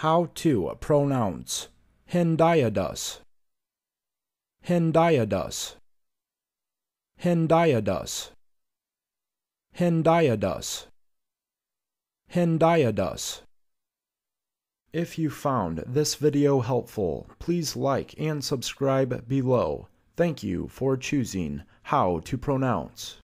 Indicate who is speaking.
Speaker 1: How to pronounce Hendiadys. Hendiadys. Hendiadys. Hendiadys. Hendiadys. If you found this video helpful, please like and subscribe below. Thank you for choosing how to pronounce.